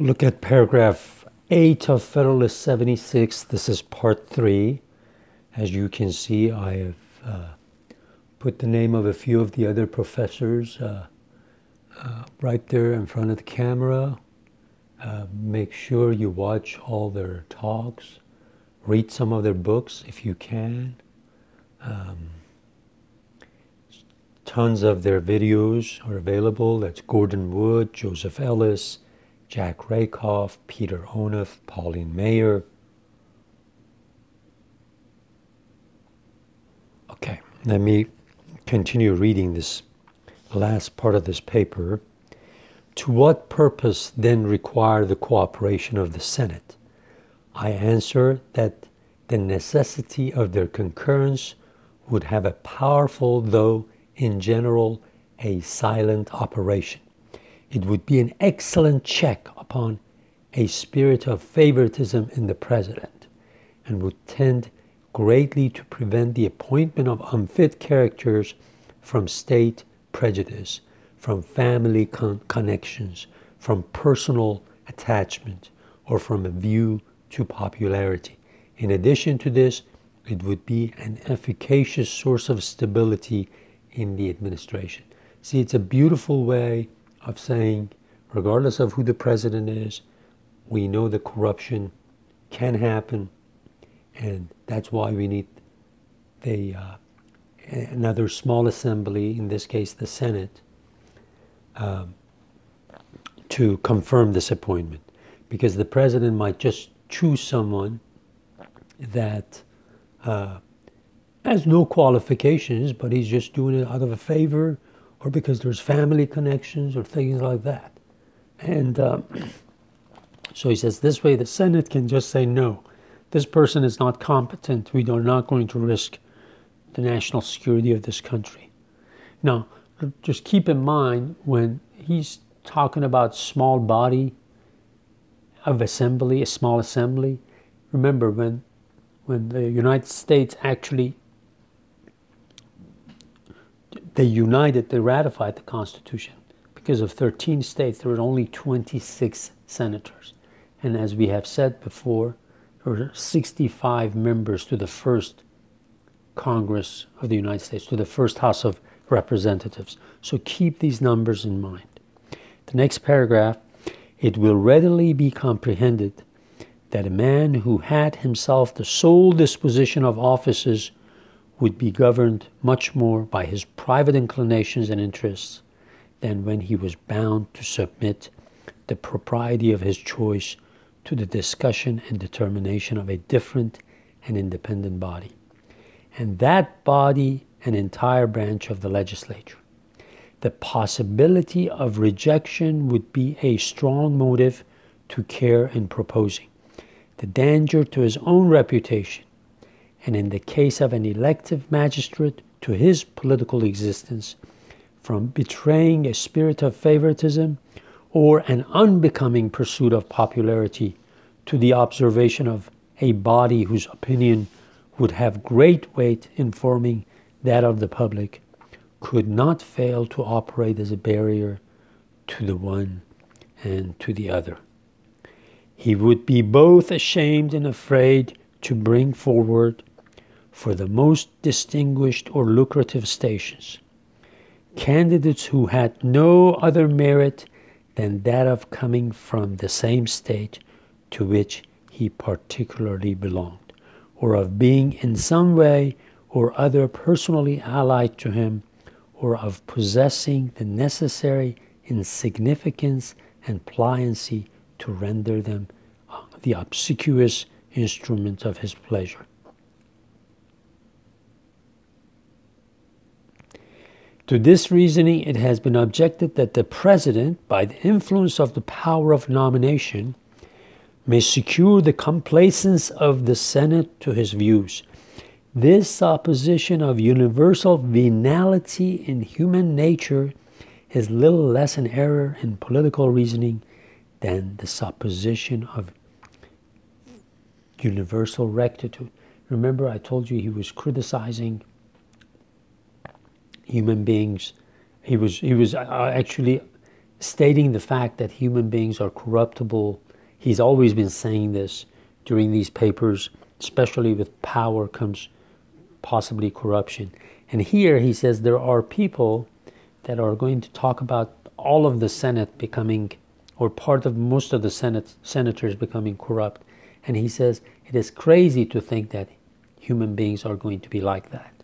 look at paragraph 8 of Federalist 76. This is part 3. As you can see, I have uh, put the name of a few of the other professors uh, uh, right there in front of the camera. Uh, make sure you watch all their talks, read some of their books if you can. Um, tons of their videos are available. That's Gordon Wood, Joseph Ellis, Jack Rakove, Peter Onuf, Pauline Maier. Okay, let me continue reading this last part of this paper. To what purpose then require the cooperation of the Senate? I answer that the necessity of their concurrence would have a powerful, though in general a silent operation. It would be an excellent check upon a spirit of favoritism in the president and would tend greatly to prevent the appointment of unfit characters from state prejudice, from family con- connections, from personal attachment, or from a view to popularity. In addition to this, it would be an efficacious source of stability in the administration. See, it's a beautiful way of saying, regardless of who the president is, we know the corruption can happen, and that's why we need the uh, another small assembly, in this case the Senate, um, to confirm this appointment, because the president might just choose someone that uh, has no qualifications, but he's just doing it out of a favor or because there's family connections or things like that. And um, so he says this way the Senate can just say, no, this person is not competent. We are not going to risk the national security of this country. Now, just keep in mind when he's talking about small body of assembly, a small assembly, remember when when the United States actually they united, they ratified the Constitution. Because of 13 states, there were only 26 senators. And as we have said before, there were 65 members to the first Congress of the United States, to the first House of Representatives. So keep these numbers in mind. The next paragraph it will readily be comprehended that a man who had himself the sole disposition of offices would be governed much more by his private inclinations and interests than when he was bound to submit the propriety of his choice to the discussion and determination of a different and independent body. And that body, an entire branch of the legislature. The possibility of rejection would be a strong motive to care in proposing. The danger to his own reputation and in the case of an elective magistrate to his political existence, from betraying a spirit of favoritism or an unbecoming pursuit of popularity to the observation of a body whose opinion would have great weight in forming that of the public, could not fail to operate as a barrier to the one and to the other. He would be both ashamed and afraid to bring forward for the most distinguished or lucrative stations. Candidates who had no other merit than that of coming from the same state to which he particularly belonged, or of being in some way or other personally allied to him, or of possessing the necessary insignificance and pliancy to render them the obsequious instrument of his pleasure. To this reasoning, it has been objected that the President, by the influence of the power of nomination, may secure the complaisance of the Senate to his views. This supposition of universal venality in human nature is little less an error in political reasoning than the supposition of universal rectitude. Remember, I told you he was criticizing human beings. He was he was uh, actually stating the fact that human beings are corruptible. He's always been saying this during these papers, especially with power comes possibly corruption. And here he says there are people that are going to talk about all of the Senate becoming, or part of most of the Senate senators becoming corrupt. And he says it is crazy to think that human beings are going to be like that.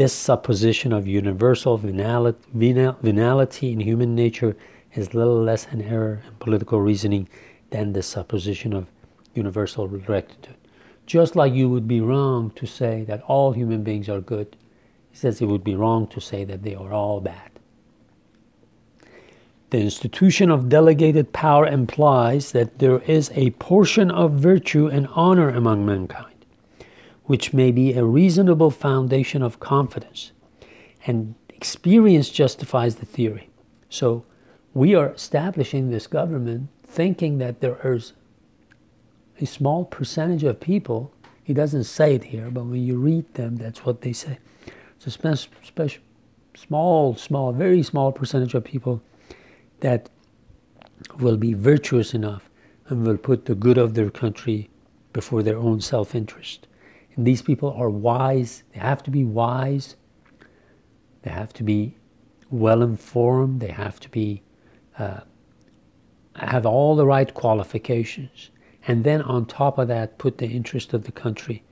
This supposition of universal venality in human nature is little less an error in political reasoning than the supposition of universal rectitude. Just like you would be wrong to say that all human beings are good, he says it would be wrong to say that they are all bad. The institution of delegated power implies that there is a portion of virtue and honor among mankind, which may be a reasonable foundation of confidence, and experience justifies the theory. So we are establishing this government thinking that there is a small percentage of people, he doesn't say it here, but when you read them, that's what they say. It's a special, small, small, very small percentage of people that will be virtuous enough and will put the good of their country before their own self interest. These people are wise, they have to be wise, they have to be well informed, they have to be uh, have all the right qualifications and then on top of that put the interest of the country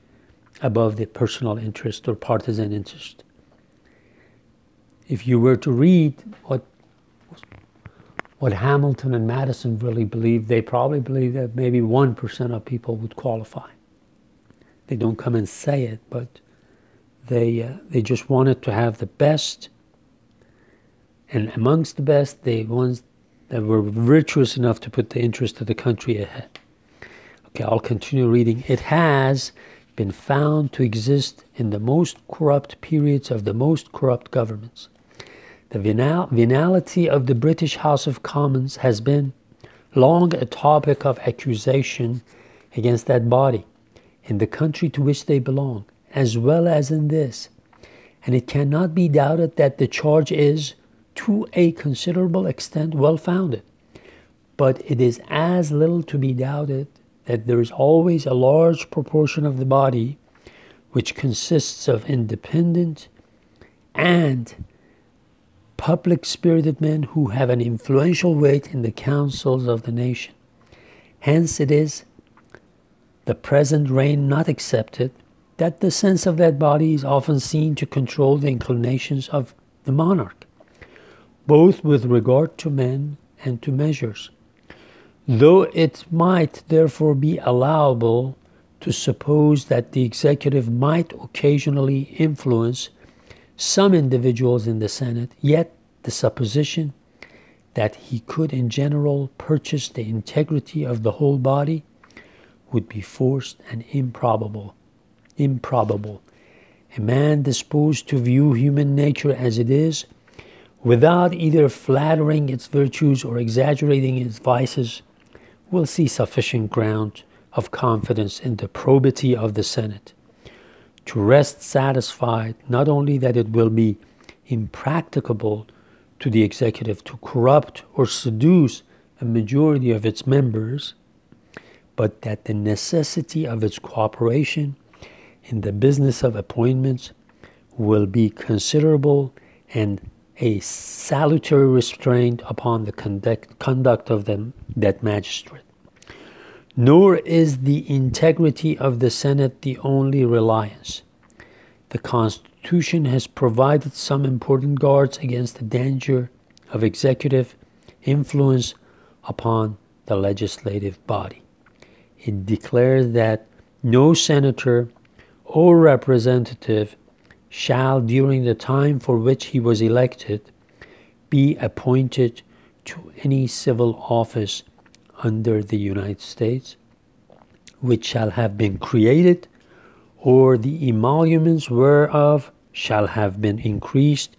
above the personal interest or partisan interest. If you were to read what what Hamilton and Madison really believed, they probably believe that maybe 1% of people would qualify. They don't come and say it, but they, uh, they just wanted to have the best. And amongst the best, the ones that were virtuous enough to put the interest of the country ahead. Okay, I'll continue reading. It has been found to exist in the most corrupt periods of the most corrupt governments. The venal- venality of the British House of Commons has been long a topic of accusation against that body in the country to which they belong, as well as in this. And it cannot be doubted that the charge is, to a considerable extent, well founded. But it is as little to be doubted that there is always a large proportion of the body which consists of independent and public spirited men who have an influential weight in the councils of the nation. Hence it is, the present reign not excepted, that the sense of that body is often seen to control the inclinations of the monarch, both with regard to men and to measures. Though it might therefore be allowable to suppose that the executive might occasionally influence some individuals in the Senate, yet the supposition that he could in general purchase the integrity of the whole body would be forced and improbable. Improbable. A man disposed to view human nature as it is, without either flattering its virtues or exaggerating its vices, will see sufficient ground of confidence in the probity of the Senate to rest satisfied not only that it will be impracticable to the executive to corrupt or seduce a majority of its members, but that the necessity of its cooperation in the business of appointments will be considerable and a salutary restraint upon the conduct, conduct of them, that magistrate. Nor is the integrity of the Senate the only reliance. The Constitution has provided some important guards against the danger of executive influence upon the legislative body. It declares that no senator or representative shall, during the time for which he was elected, be appointed to any civil office under the United States, which shall have been created, or the emoluments whereof shall have been increased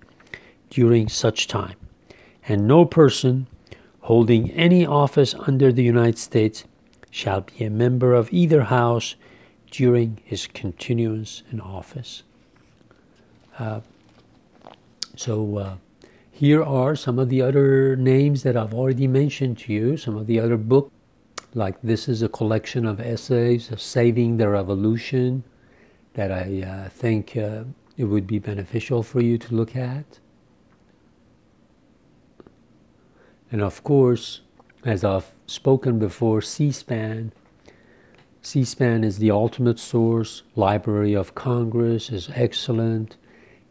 during such time. And no person holding any office under the United States shall be a member of either house during his continuance in office. Uh, so uh, here are some of the other names that I've already mentioned to you, some of the other books, like this is a collection of essays, of Saving the Revolution, that I uh, think uh, it would be beneficial for you to look at. And of course, as I've spoken before, C-SPAN. C-SPAN is the ultimate source. Library of Congress is excellent.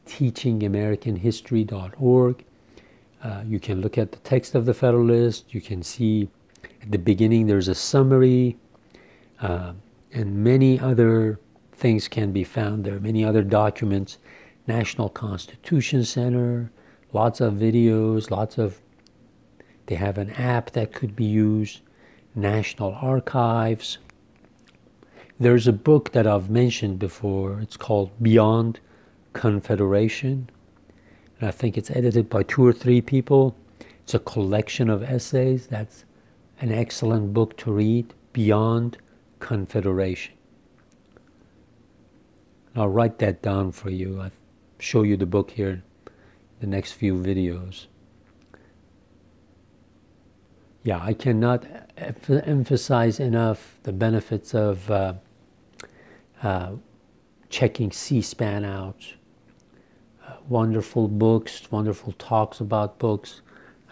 TeachingAmericanHistory.org. Uh, you can look at the text of the Federalist. You can see at the beginning there's a summary, uh, and many other things can be found there. Many other documents. National Constitution Center, lots of videos, lots of they have an app that could be used, National Archives. There's a book that I've mentioned before. It's called Beyond Confederation. And I think it's edited by two or three people. It's a collection of essays. That's an excellent book to read, Beyond Confederation. I'll write that down for you. I'll show you the book here in the next few videos yeah, I cannot emphasize enough the benefits of uh, uh, checking C-SPAN out. Uh, wonderful books, wonderful talks about books,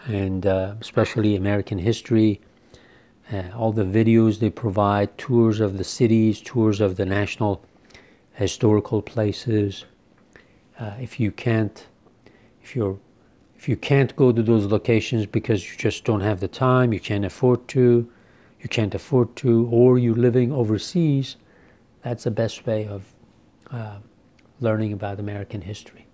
and uh, especially American history. Uh, all the videos they provide, tours of the cities, tours of the national historical places. Uh, if you can't, if you're if you can't go to those locations because you just don't have the time, you can't afford to, you can't afford to, or you're living overseas, that's the best way of uh, learning about American history.